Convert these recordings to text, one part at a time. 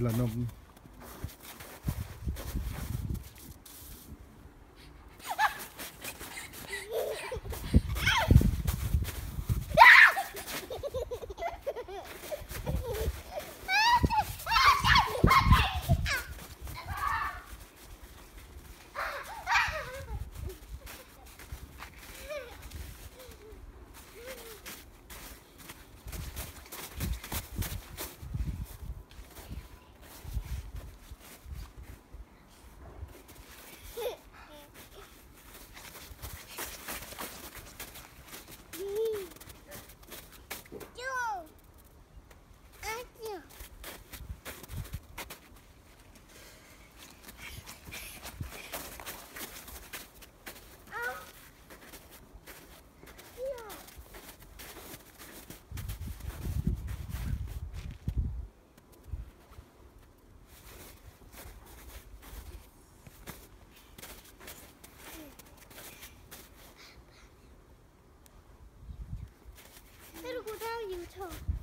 la norme. Down you toe.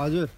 Acır.